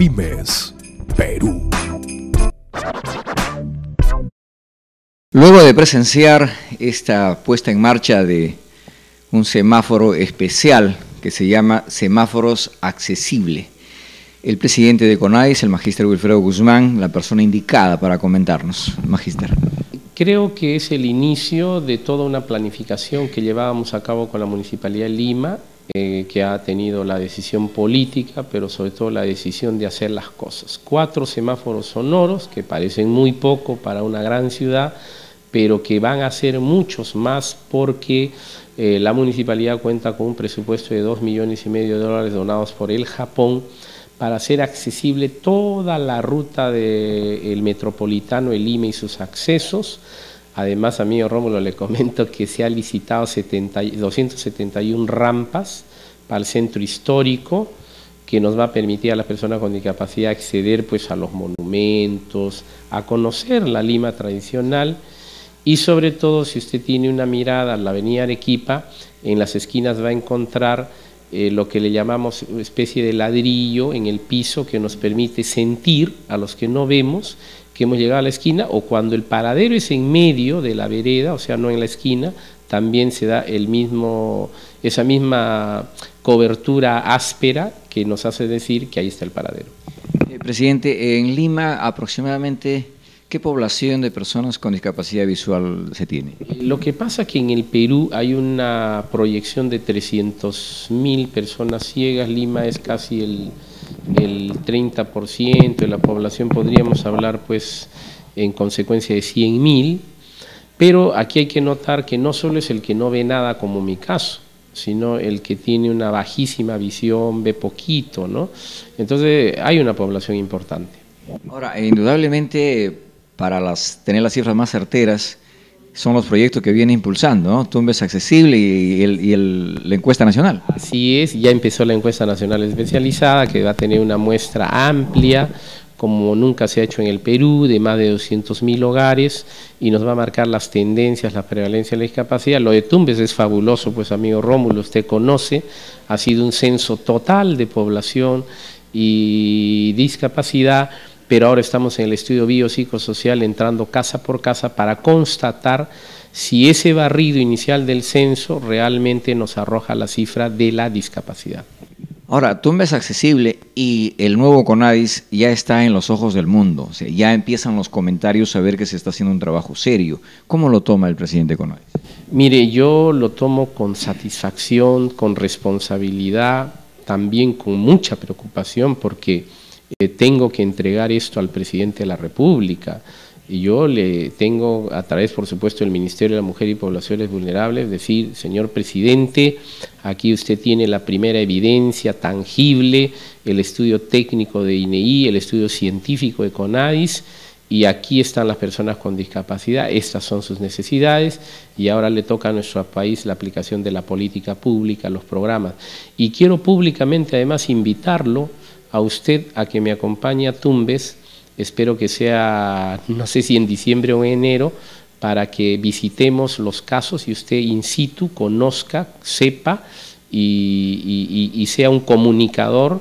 Pymes, Perú. Luego de presenciar esta puesta en marcha de un semáforo especial que se llama Semáforos Accesible, el presidente de CONAIS, el magíster Wilfredo Guzmán, la persona indicada para comentarnos. Magíster. Creo que es el inicio de toda una planificación que llevábamos a cabo con la Municipalidad de Lima, que ha tenido la decisión política, pero sobre todo la decisión de hacer las cosas. Cuatro semáforos sonoros, que parecen muy poco para una gran ciudad, pero que van a ser muchos más porque eh, la municipalidad cuenta con un presupuesto de dos millones y medio de dólares donados por el Japón para hacer accesible toda la ruta del metropolitano, el Lima y sus accesos. Además, amigo Rómulo, le comento que se ha licitado 271 rampas para el centro histórico, que nos va a permitir a las personas con discapacidad acceder pues, a los monumentos, a conocer la Lima tradicional. Y sobre todo si usted tiene una mirada a la avenida Arequipa, en las esquinas va a encontrar eh, lo que le llamamos especie de ladrillo en el piso que nos permite sentir a los que no vemos que hemos llegado a la esquina o cuando el paradero es en medio de la vereda, o sea, no en la esquina, también se da el mismo, esa misma cobertura áspera que nos hace decir que ahí está el paradero. Eh, presidente, en Lima aproximadamente ¿Qué población de personas con discapacidad visual se tiene? Lo que pasa es que en el Perú hay una proyección de 300.000 personas ciegas, Lima es casi el, el 30% de la población, podríamos hablar pues en consecuencia de 100.000, pero aquí hay que notar que no solo es el que no ve nada como mi caso, sino el que tiene una bajísima visión, ve poquito, ¿no? Entonces hay una población importante. Ahora, indudablemente para las, tener las cifras más certeras son los proyectos que viene impulsando, ¿no? Tumbes Accesible y, el, la encuesta nacional. Así es, ya empezó la encuesta nacional especializada que va a tener una muestra amplia como nunca se ha hecho en el Perú, de más de 200.000 hogares, y nos va a marcar las tendencias, la prevalencia de la discapacidad. Lo de Tumbes es fabuloso, pues amigo Rómulo, usted conoce, ha sido un censo total de población y discapacidad, pero ahora estamos en el estudio biopsicosocial entrando casa por casa para constatar si ese barrido inicial del censo realmente nos arroja la cifra de la discapacidad. Ahora, Tumba es accesible y el nuevo CONADIS ya está en los ojos del mundo. O sea, ya empiezan los comentarios a ver que se está haciendo un trabajo serio. ¿Cómo lo toma el presidente CONADIS? Mire, yo lo tomo con satisfacción, con responsabilidad, también con mucha preocupación porque eh, tengo que entregar esto al presidente de la República. Y yo le tengo, a través, por supuesto, del Ministerio de la Mujer y Poblaciones Vulnerables, decir, señor presidente, aquí usted tiene la primera evidencia tangible, el estudio técnico de INEI, el estudio científico de CONADIS, y aquí están las personas con discapacidad, estas son sus necesidades, y ahora le toca a nuestro país la aplicación de la política pública, los programas. Y quiero públicamente, además, invitarlo a usted a que me acompañe a Tumbes, espero que sea, no sé si en diciembre o en enero, para que visitemos los casos y usted in situ conozca, sepa y, sea un comunicador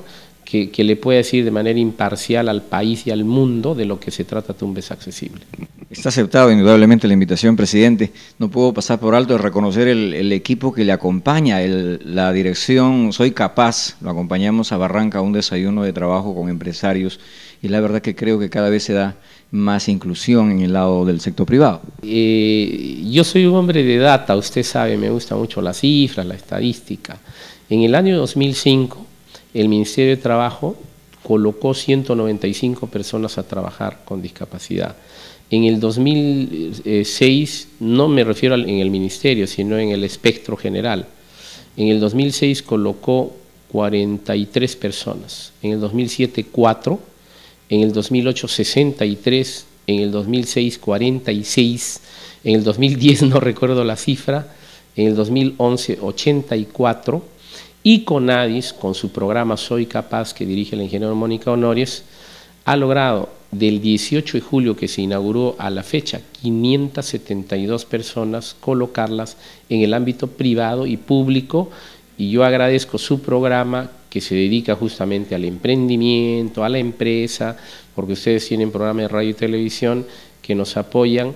que, que, le pueda decir de manera imparcial al país y al mundo de lo que se trata Tumbes Accesible. Está aceptado indudablemente la invitación, presidente. No puedo pasar por alto de reconocer el, equipo que le acompaña, la dirección Soy Capaz. Lo acompañamos a Barranca a un desayuno de trabajo con empresarios y la verdad que creo que cada vez se da más inclusión en el lado del sector privado. Eh, yo soy un hombre de data, usted sabe, me gusta mucho las cifras, la estadística. En el año 2005, el Ministerio de Trabajo colocó 195 personas a trabajar con discapacidad. En el 2006, no me refiero en el ministerio, sino en el espectro general. En el 2006 colocó 43 personas, en el 2007 4, en el 2008 63, en el 2006 46, en el 2010 no recuerdo la cifra, en el 2011 84 y CONADIS, con su programa Soy Capaz que dirige la ingeniera Mónica Honores, ha logrado del 18 de julio que se inauguró a la fecha 572 personas colocarlas en el ámbito privado y público. Y yo agradezco su programa que se dedica justamente al emprendimiento, a la empresa, porque ustedes tienen programas de radio y televisión que nos apoyan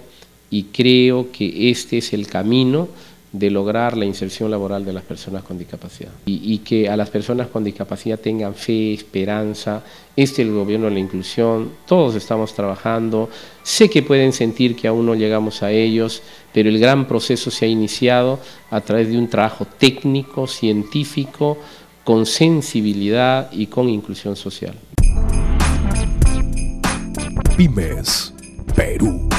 y creo que este es el camino de lograr la inserción laboral de las personas con discapacidad y, que a las personas con discapacidad tengan fe, esperanza. Este es el gobierno de la inclusión, todos estamos trabajando, sé que pueden sentir que aún no llegamos a ellos, pero el gran proceso se ha iniciado a través de un trabajo técnico, científico, con sensibilidad y con inclusión social. Pymes, Perú.